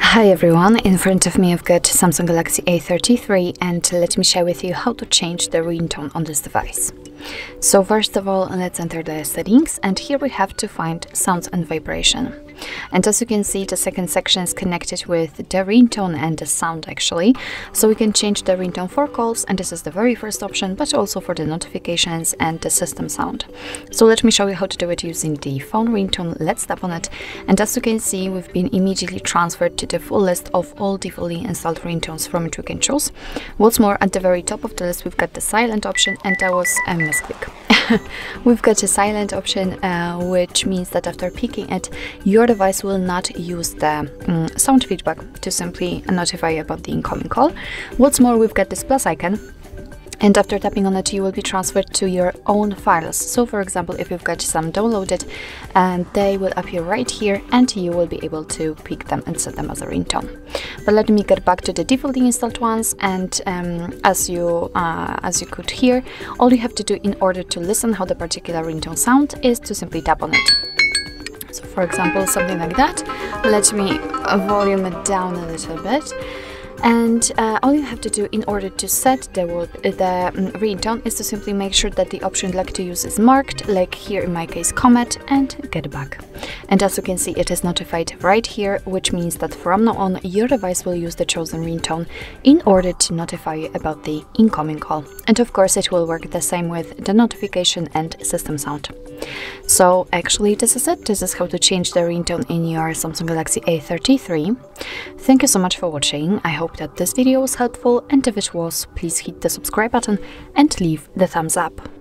Hi everyone, in front of me I've got Samsung Galaxy A33 and let me share with you how to change the ringtone on this device. So first of all, let's enter the settings and here we have to find sounds and vibration. And as you can see, the second section is connected with the ringtone and the sound actually. So we can change the ringtone for calls and this is the very first option, but also for the notifications and the system sound. So let me show you how to do it using the phone ringtone. Let's tap on it. And as you can see, we've been immediately transferred to the full list of all the fully installed ringtones from which we can choose. What's more, at the very top of the list, we've got the silent option and that was a misclick. we've got a silent option, uh, which means that after picking it, your device will not use the um, sound feedback to simply notify about the incoming call. What's more, we've got this plus icon and after tapping on it you will be transferred to your own files. So for example if you've got some downloaded and they will appear right here and you will be able to pick them and set them as a ringtone. But let me get back to the defaultly installed ones and um, as you uh, as you could hear all you have to do in order to listen how the particular ringtone sound is to simply tap on it. So for example something like that. Let me volume it down a little bit and uh, all you have to do in order to set the, the um, ringtone is to simply make sure that the option you'd like to use is marked, like here in my case Comet, and get back. And as you can see it is notified right here, which means that from now on your device will use the chosen ringtone in order to notify you about the incoming call. And of course it will work the same with the notification and system sound. So actually this is it, this is how to change the ringtone in your Samsung Galaxy A33. Thank you so much for watching, I hope that this video was helpful and if it was, please hit the subscribe button and leave the thumbs up.